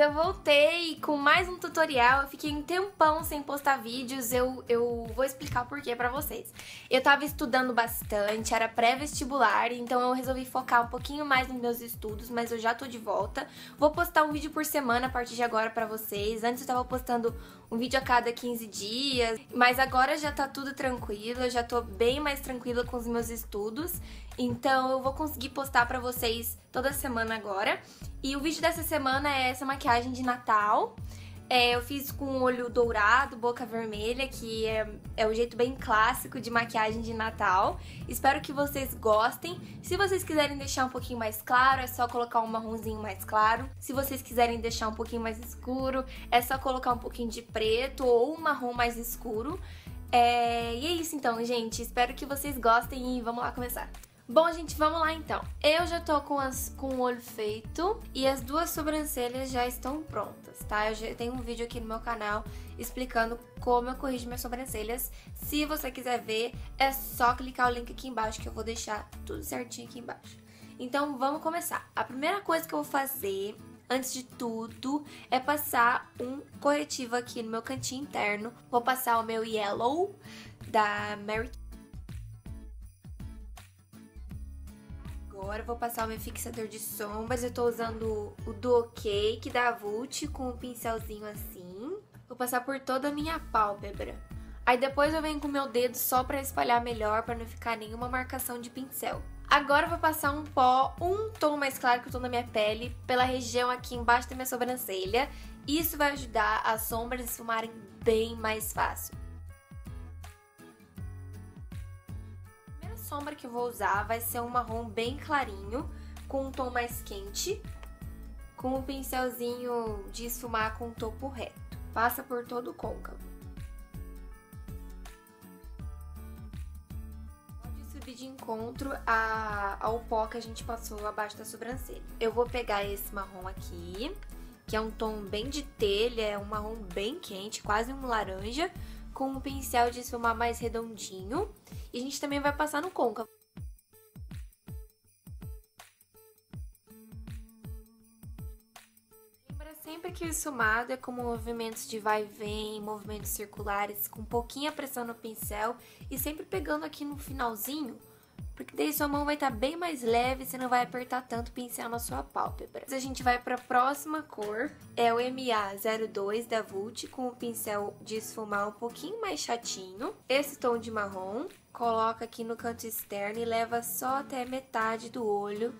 eu voltei com mais um tutorial. Eu fiquei um tempão sem postar vídeos. Eu, eu vou explicar o porquê pra vocês. Eu tava estudando bastante, era pré-vestibular, então eu resolvi focar um pouquinho mais nos meus estudos, mas eu já tô de volta. Vou postar um vídeo por semana a partir de agora pra vocês. Antes eu tava postando um vídeo a cada 15 dias, mas agora já tá tudo tranquilo, eu já tô bem mais tranquila com os meus estudos. Então eu vou conseguir postar pra vocês toda semana agora. E o vídeo dessa semana é essa maquiagem de Natal. É, eu fiz com olho dourado, boca vermelha, que é, é o jeito bem clássico de maquiagem de Natal. Espero que vocês gostem. Se vocês quiserem deixar um pouquinho mais claro, é só colocar um marronzinho mais claro. Se vocês quiserem deixar um pouquinho mais escuro, é só colocar um pouquinho de preto ou um marrom mais escuro. É, e é isso então, gente. Espero que vocês gostem e vamos lá começar. Bom, gente, vamos lá então. Eu já tô com, as, com o olho feito e as duas sobrancelhas já estão prontas, tá? Eu já tenho um vídeo aqui no meu canal explicando como eu corrijo minhas sobrancelhas. Se você quiser ver, é só clicar o link aqui embaixo que eu vou deixar tudo certinho aqui embaixo. Então, vamos começar. A primeira coisa que eu vou fazer antes de tudo, é passar um corretivo aqui no meu cantinho interno. Vou passar o meu Yellow da Mary Agora vou passar o meu fixador de sombras. Eu tô usando o Duo Cake da Vult com um pincelzinho assim. Vou passar por toda a minha pálpebra. Aí depois eu venho com o meu dedo só pra espalhar melhor, pra não ficar nenhuma marcação de pincel. Agora eu vou passar um pó, um tom mais claro que o tom da minha pele, pela região aqui embaixo da minha sobrancelha. Isso vai ajudar as sombras a esfumarem bem mais fácil. Sombra que eu vou usar vai ser um marrom bem clarinho, com um tom mais quente, com um pincelzinho de esfumar com topo reto. Passa por todo o côncavo. Pode subir de encontro a, ao pó que a gente passou abaixo da sobrancelha. Eu vou pegar esse marrom aqui, que é um tom bem de telha, é um marrom bem quente, quase um laranja, com um pincel de esfumar mais redondinho. E a gente também vai passar no côncavo. Lembra sempre que o esfumado é como movimentos de vai e vem, movimentos circulares, com pouquinha pressão no pincel e sempre pegando aqui no finalzinho porque daí sua mão vai estar tá bem mais leve, você não vai apertar tanto o pincel na sua pálpebra. A gente vai para a próxima cor, é o MA02 da Vult, com o pincel de esfumar um pouquinho mais chatinho. Esse tom de marrom, coloca aqui no canto externo e leva só até metade do olho.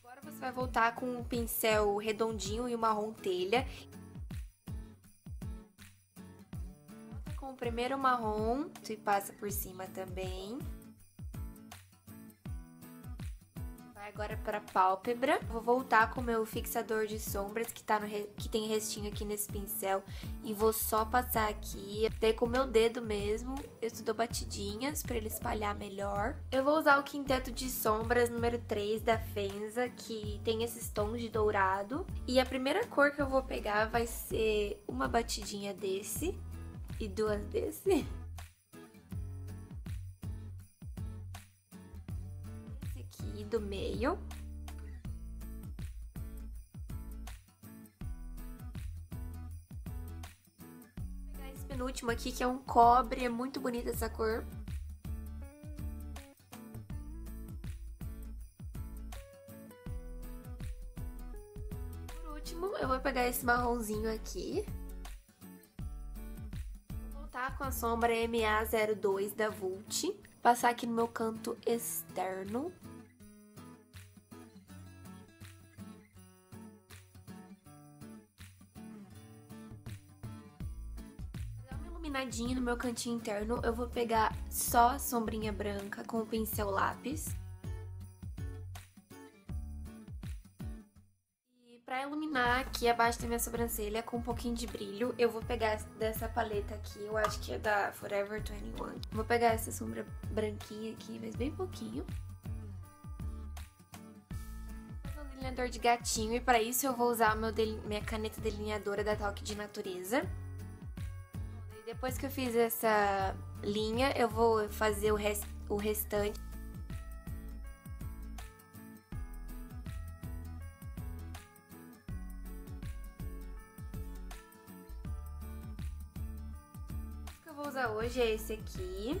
Agora você vai voltar com um pincel redondinho e o marrom telha com o primeiro marrom e passa por cima também. Vai agora para pálpebra. Vou voltar com o meu fixador de sombras que, tá no que tem restinho aqui nesse pincel e vou só passar aqui. Daí com o meu dedo mesmo, eu dou batidinhas para ele espalhar melhor. Eu vou usar o quinteto de sombras número 3 da Fenza, que tem esses tons de dourado. E a primeira cor que eu vou pegar vai ser uma batidinha desse e duas desse. Esse aqui do meio. Vou pegar esse penúltimo aqui, que é um cobre, é muito bonita essa cor. Por último, eu vou pegar esse marronzinho aqui com a sombra MA02 da Vult, passar aqui no meu canto externo. Dar uma iluminadinha no meu cantinho interno, eu vou pegar só a sombrinha branca com o pincel lápis. Aqui abaixo da minha sobrancelha com um pouquinho de brilho, eu vou pegar dessa paleta aqui, eu acho que é da Forever 21. Vou pegar essa sombra branquinha aqui, mas bem pouquinho. Delineador de gatinho e para isso eu vou usar meu minha caneta delineadora da Talk de Natureza. E depois que eu fiz essa linha, eu vou fazer o, rest o restante hoje é esse aqui.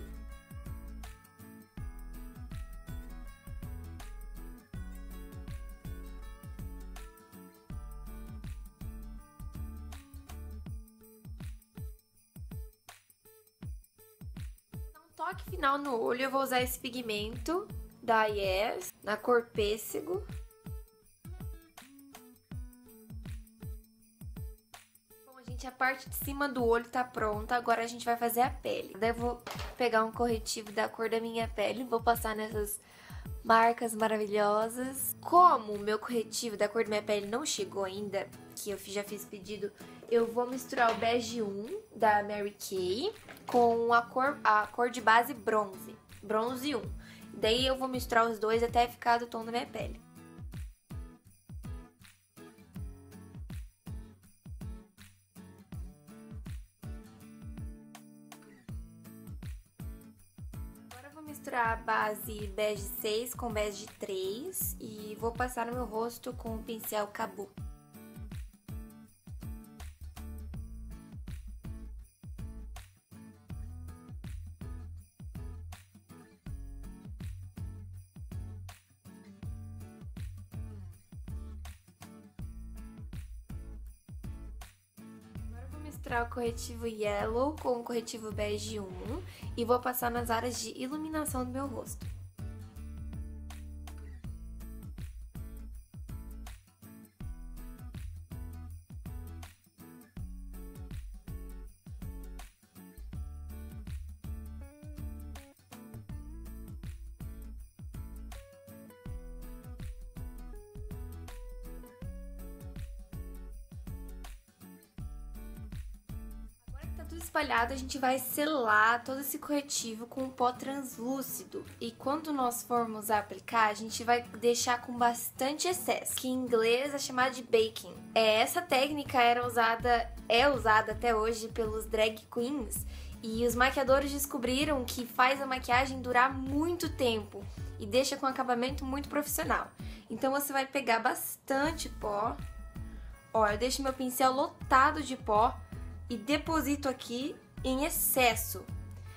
toque final no olho, eu vou usar esse pigmento da Yes, na cor pêssego. Gente, a parte de cima do olho tá pronta, agora a gente vai fazer a pele. Daí eu vou pegar um corretivo da cor da minha pele, vou passar nessas marcas maravilhosas. Como o meu corretivo da cor da minha pele não chegou ainda, que eu já fiz pedido, eu vou misturar o bege 1 da Mary Kay com a cor, a cor de base bronze, bronze 1. Daí eu vou misturar os dois até ficar do tom da minha pele. Misturar a base bege 6 com bege 3 e vou passar no meu rosto com o pincel Cabu. Corretivo Yellow com o corretivo Bege 1 e vou passar nas áreas de iluminação do meu rosto. Espalhado, a gente vai selar todo esse corretivo com um pó translúcido. E quando nós formos aplicar, a gente vai deixar com bastante excesso, que em inglês é chamado de baking. É, essa técnica era usada, é usada até hoje pelos drag queens, e os maquiadores descobriram que faz a maquiagem durar muito tempo e deixa com acabamento muito profissional. Então você vai pegar bastante pó. Ó, eu deixo meu pincel lotado de pó e deposito aqui em excesso.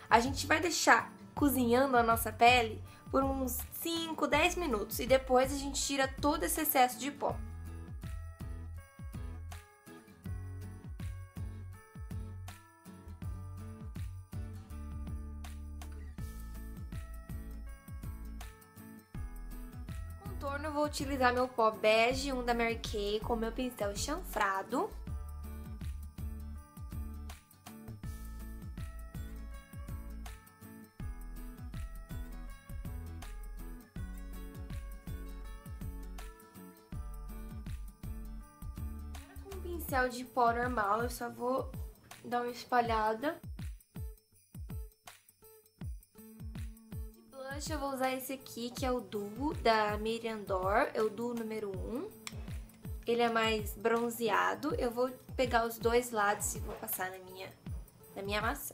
A gente vai deixar cozinhando a nossa pele por uns 5, 10 minutos e depois a gente tira todo esse excesso de pó. contorno eu vou utilizar meu pó bege, um da Mary Kay, com meu pincel chanfrado. Pincel de pó normal, eu só vou dar uma espalhada. De blush eu vou usar esse aqui, que é o Duo, da Miriam Dor, é o Duo número 1. Ele é mais bronzeado, eu vou pegar os dois lados e vou passar na minha, na minha maçã.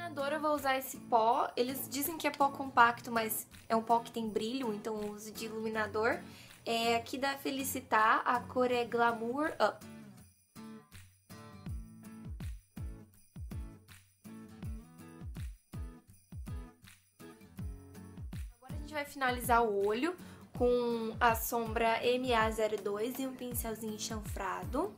Iluminador eu vou usar esse pó. Eles dizem que é pó compacto, mas é um pó que tem brilho, então eu uso de iluminador. É aqui da Felicitar, a cor é Glamour Up. Agora a gente vai finalizar o olho com a sombra MA02 e um pincelzinho chanfrado.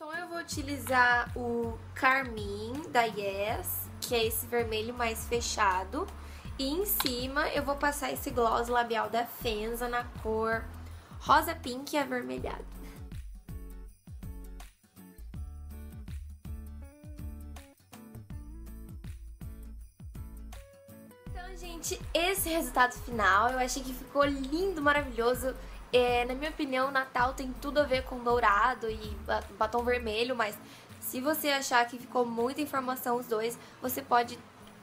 Então eu vou utilizar o Carmine da Yes, que é esse vermelho mais fechado. E em cima eu vou passar esse gloss labial da Fenza na cor rosa pink e avermelhado. Então, gente, esse resultado final eu achei que ficou lindo, maravilhoso. É, na minha opinião, Natal tem tudo a ver com dourado e batom vermelho, mas Se você achar que ficou muita informação os dois, você pode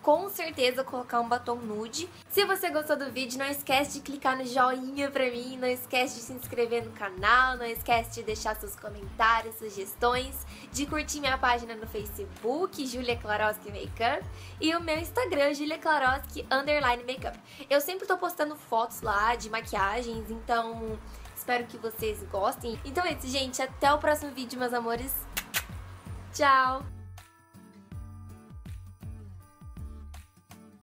com certeza colocar um batom nude. Se você gostou do vídeo, não esquece de clicar no joinha pra mim, não esquece de se inscrever no canal, não esquece de deixar seus comentários, sugestões, de curtir minha página no Facebook, Julia Klaroski Makeup, e o meu Instagram, Julia Klaroski Underline Makeup. Eu sempre tô postando fotos lá de maquiagens, então espero que vocês gostem. Então é isso, gente, até o próximo vídeo, meus amores. Tchau!